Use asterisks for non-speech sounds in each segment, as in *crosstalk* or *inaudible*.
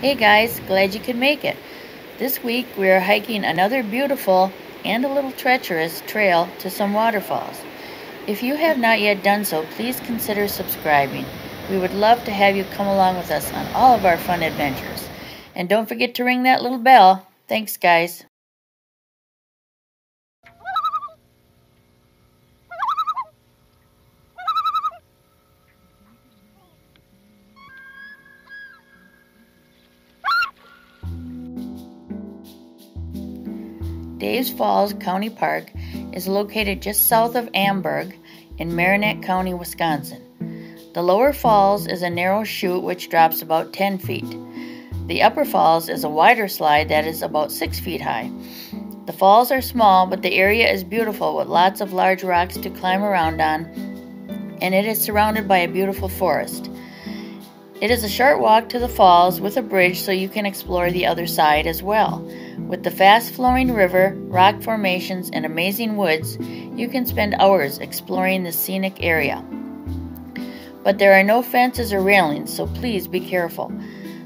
Hey guys, glad you could make it. This week we are hiking another beautiful and a little treacherous trail to some waterfalls. If you have not yet done so, please consider subscribing. We would love to have you come along with us on all of our fun adventures. And don't forget to ring that little bell. Thanks, guys. Dave's Falls County Park is located just south of Amberg in Marinette County, Wisconsin. The lower falls is a narrow chute which drops about 10 feet. The upper falls is a wider slide that is about 6 feet high. The falls are small, but the area is beautiful with lots of large rocks to climb around on, and it is surrounded by a beautiful forest. It is a short walk to the falls with a bridge so you can explore the other side as well. With the fast flowing river, rock formations, and amazing woods, you can spend hours exploring the scenic area. But there are no fences or railings, so please be careful.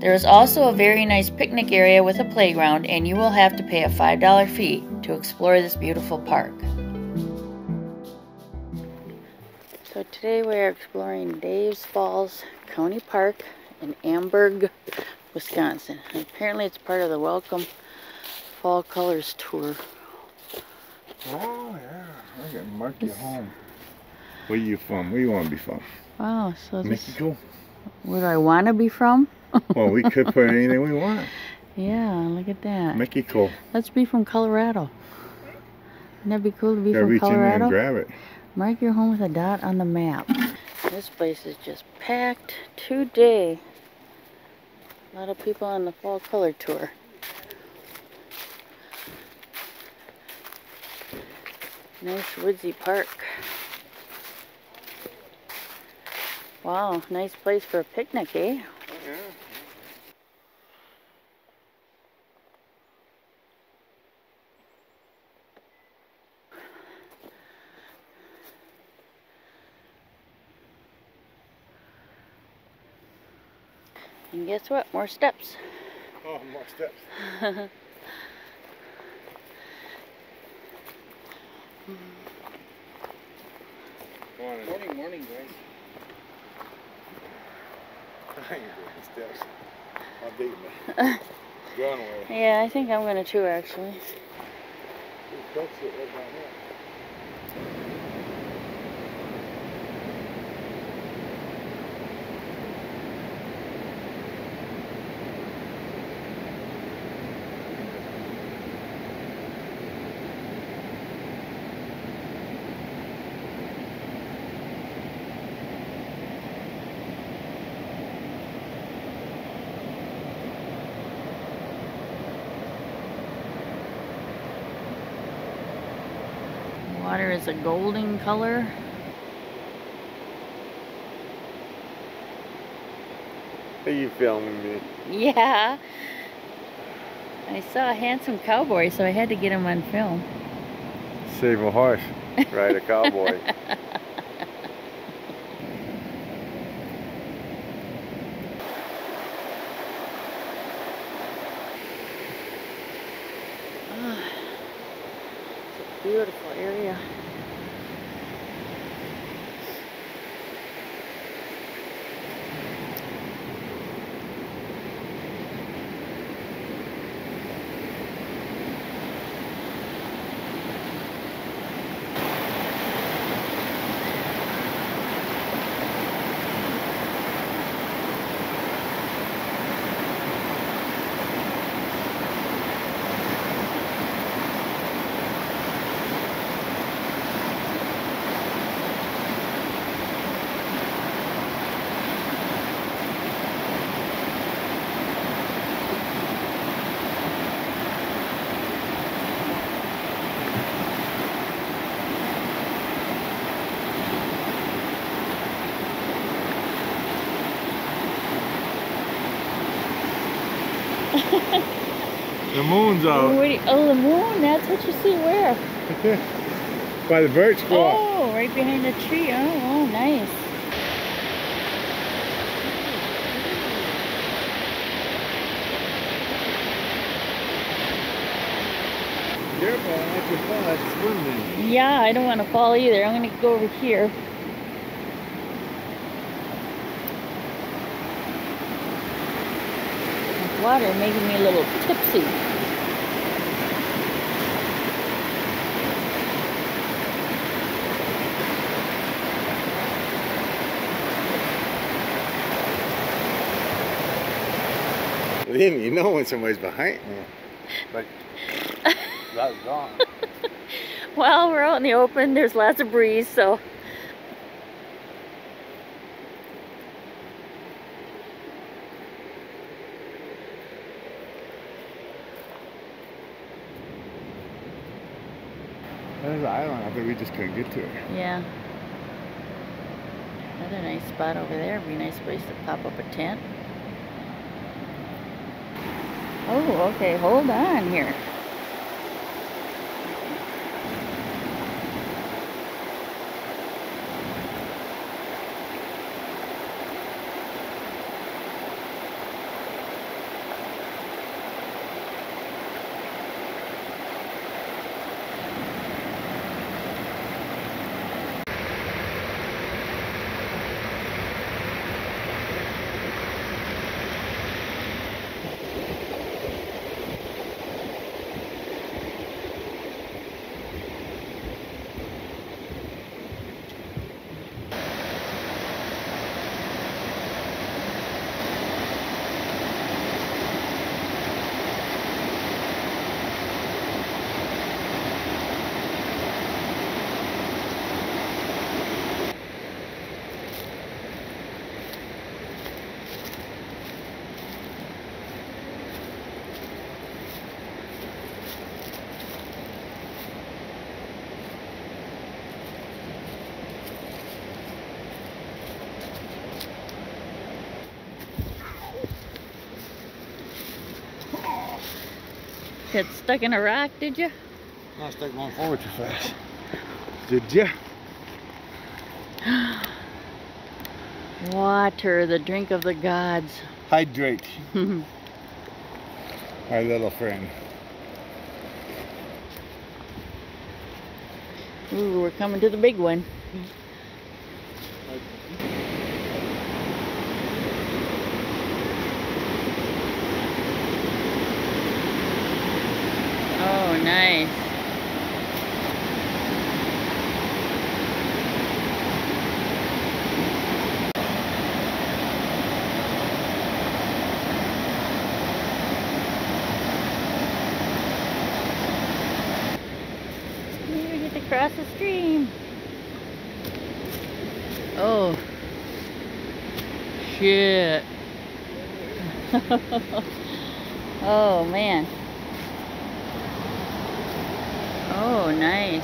There is also a very nice picnic area with a playground, and you will have to pay a $5 fee to explore this beautiful park. So today we are exploring Dave's Falls County Park in Amberg, Wisconsin. And apparently it's part of the Welcome Fall Colors Tour. Oh yeah, I can mark you home. Where you from? Where you want to be from? Wow, so this, where do I want to be from? *laughs* well, we could put anything we want. Yeah, look at that. Mexico. Let's be from Colorado. Wouldn't that be cool to be Gotta from reach in and Colorado? grab it. Mark your home with a dot on the map. This place is just packed today. A lot of people on the fall color tour. Nice woodsy park. Wow, nice place for a picnic, eh? And guess what? More steps. Oh, more steps. *laughs* Morning. Morning, morning, guys. I ain't doing the steps. *laughs* I'll beat me. Going away. Yeah, I think I'm gonna too actually. Water is a golden color. Are you filming me? Yeah. I saw a handsome cowboy, so I had to get him on film. Save a horse. Ride a cowboy. *laughs* beautiful area. The moon's out. Oh, the moon. That's what you see where? Right. *laughs* By the birch. Oh, right behind the tree. Oh, oh nice. Careful, if fall, swimming. Yeah, I don't want to fall either. I'm going to go over here. water making me a little tipsy. Believe me, you know when somebody's behind me. But *laughs* that's gone. Well, we're out in the open. There's lots of breeze, so There's an island out there, we just couldn't get to it. yeah. Another nice spot over there. Be a nice place to pop up a tent. Oh, okay. Hold on here. Got stuck in a rock, did you? I stuck going forward too fast. *gasps* Did ya? *gasps* Water, the drink of the gods. Hydrate, *laughs* my little friend. Ooh, we're coming to the big one. Oh, nice. Here we get to cross the stream. Oh. Shit. *laughs* oh, man. Oh, nice.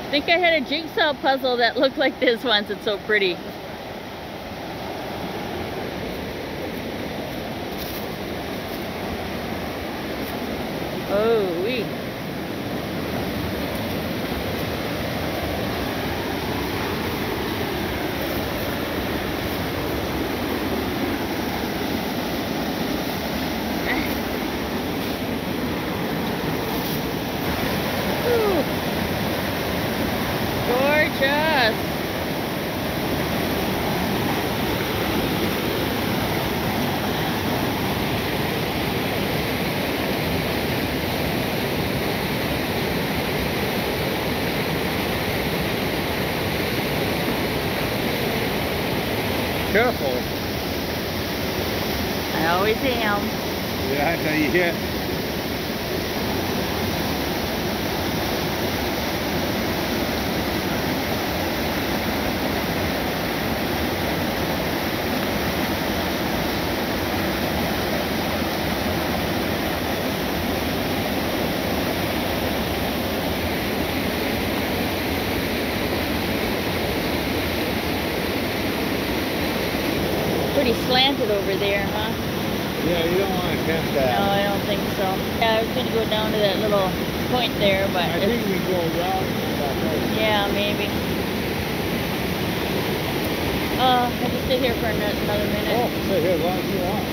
I think I had a jigsaw puzzle that looked like this once. It's so pretty. Oh, wee. Ooh. Gorgeous. Careful. I always am. Yeah, that's how you hit. Pretty slanted over there, huh? Yeah, you don't want to catch that. No. I don't think so. Yeah, I was gonna go down to that little point there, but I it's- think we go around that yeah, maybe. Uh, I just sit here for ano- another minute. Oh, stay here as long as you want.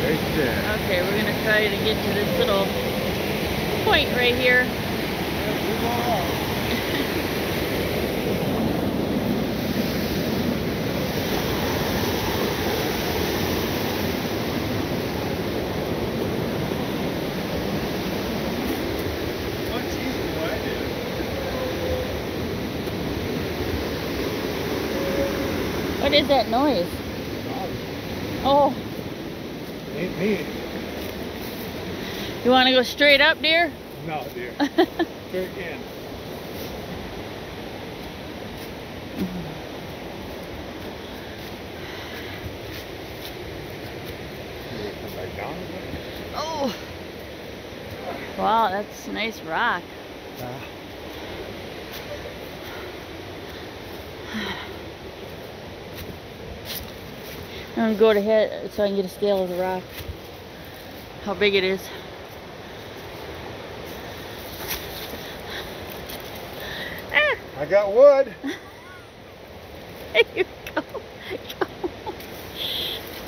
Right there. Okay, we're gonna try to get to this little point right here. Much easier than what I did. What is that noise? Oh, Ain't me. you wanna go straight up, dear? No, dear. *laughs* Straight in. You come back down again? oh. Wow, that's a nice rock. Ah. *sighs* I'm gonna go to head so I can get a scale of the rock. How big it is. Ah, I got wood. *laughs* there you go. Go.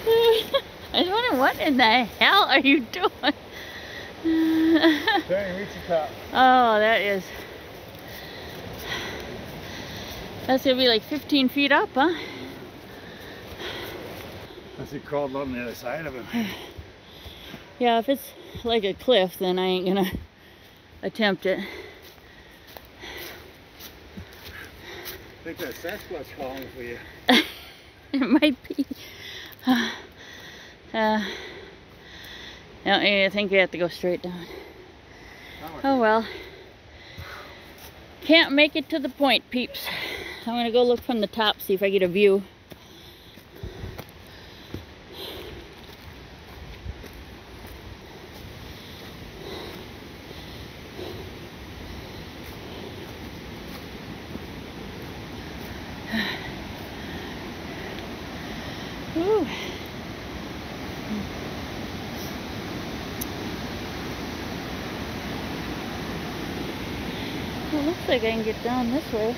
*laughs* I was wondering what in the hell are you doing? *laughs* Trying to reach the top. Oh, that is. That's gonna be like 15 feet up, huh? He crawled on the other side of him. *sighs* Yeah, if it's like a cliff, then I ain't gonna attempt it. I think that Sasquatch calling for you. *laughs* It might be. *sighs* Uh, no, I think you have to go straight down. Oh well. Can't make it to the point, peeps. I'm gonna go look from the top, see if I get a view. Whew. Well, looks like I can get down this way.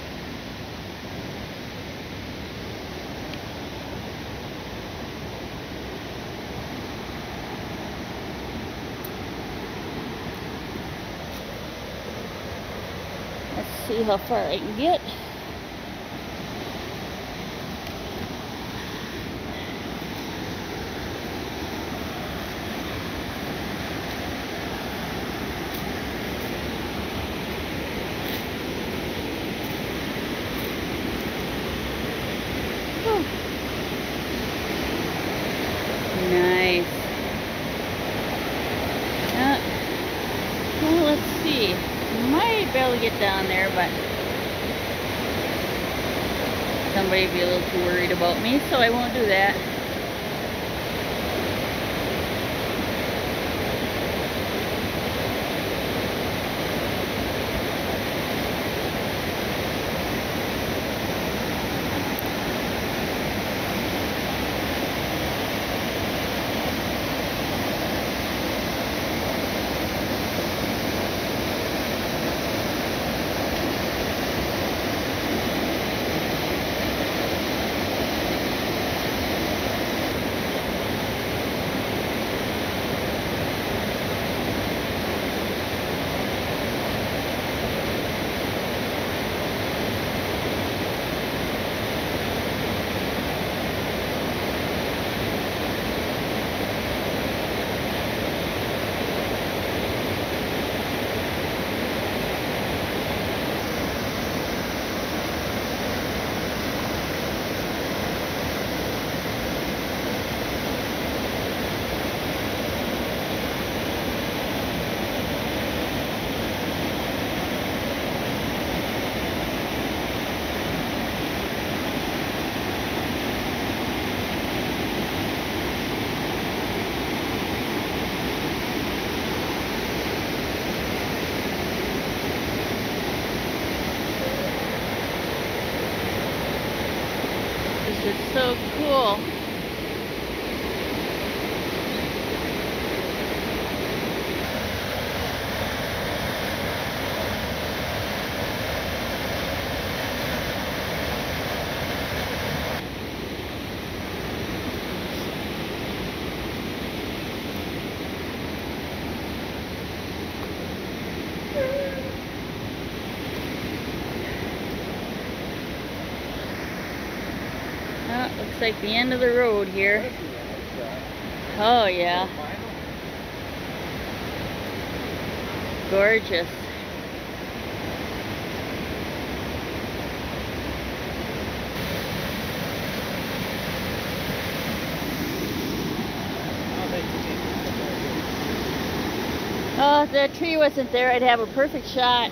Let's see how far I can get. Whew. Nice. Uh, well, let's see. Might be able to get down there, but somebody would be a little too worried about me, so I won't do that. This is so cool. Looks like the end of the road here. Oh yeah. Gorgeous. Oh, if that tree wasn't there, I'd have a perfect shot.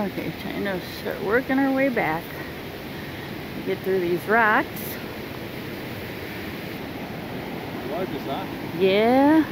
Okay, trying to start working our way back. Get through these rocks. Gorgeous, huh? Yeah.